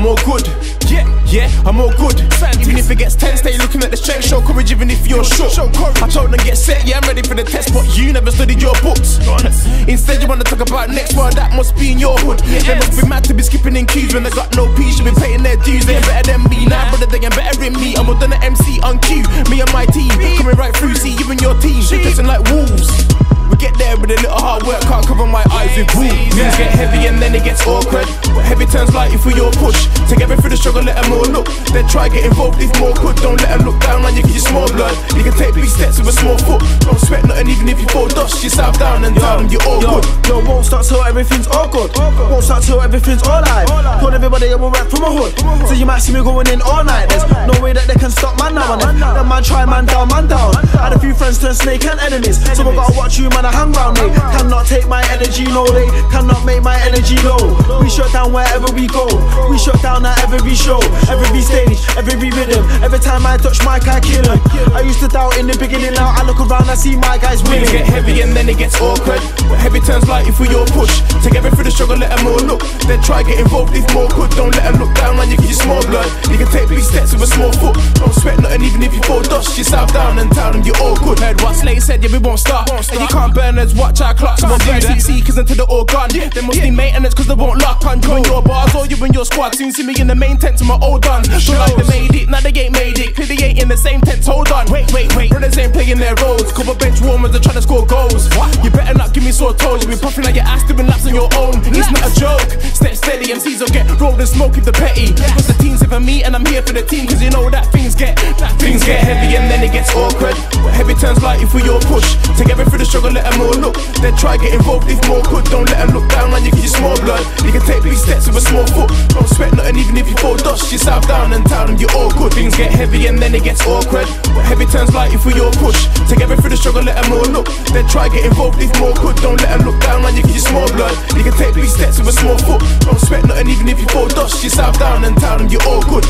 I'm all good. Yeah, yeah, I'm all good. Even if it gets tense, stay looking at the strength. Show courage even if you're shook. I told them get set, yeah, I'm ready for the test, but you never studied your books. Instead, you wanna talk about next world, that must be in your hood. They must be mad to be skipping in queues when they got no peace. Should be paying their dues, they ain't better than me. Nah, brother, they ain't better than me. I'm more than an MC on cue. Me and my team coming right through, see you and your team. Dressing like wolves. Get with a little hard work, can't cover my eyes with wool. Things get heavy and then it gets awkward. But heavy turns light if we all push. Together through the struggle, let them all look. Then try get involved if more could. Don't let them look down on you cause you're small blood. You can take big steps with a small foot. Don't sweat nothing even if you fall dust yourself down and them you're all Yo, good. yo, won't start till everything's all good. Won't start till everything's all live. Told everybody I will rap from a hood. So you might see me going in all night. There's no way that they can stop man now. And then man try man down, man down. Had a few friends turn snake and enemies. So I gotta watch you man, I hang round Cannot take my energy, no, they cannot make my energy low. We shut down wherever we go. We shut down at every show, every stage, every rhythm. Every time I touch mic, I kill 'em. I used to doubt in the beginning, now I look around, I see my guys winning. Things get heavy and then it gets awkward. But heavy turns light if we all push. Together through the struggle, let them all look. Then try get involved if more could. Don't let them look down on you big steps with a small foot. Don't sweat nothing even if you fall dust yourself down and tell them you're all good. Heard what Slay said, yeah, we won't stop. And you can't burn us, watch our clocks. Won't burn seekers until they're all gone. They must need maintenance cause they won't lock on you and your bars or you and your squad. Soon see me in the main tent to my old done. Feel like they made it, now they ain't made it. Clearly ain't in the same tent, hold on. Wait, wait, wait. Brothers ain't playing their roles. Couple bench You better not give me sore toes. You be puffing like your ass doing laps on your own. It's not a joke. Step steady, MCs will get rolled and smoke if the petty. Cause the team's here for me and I'm here for the team. Cause you know that things get that things get heavy and then it gets awkward. Try get involved if more could. Don't let them look down on you cause small blood. You can take big steps with a small foot. Don't sweat nothing even if you fall dust yourself down and tell them you're all good. Things get heavy and then it gets awkward. But heavy turns light if we all push. Together through the struggle, let them all look. Then try get involved if more could. Don't let them look down on you cause small blood. You can take big steps with a small foot. Don't sweat nothing even if you fall dust yourself down and tell them you're all good.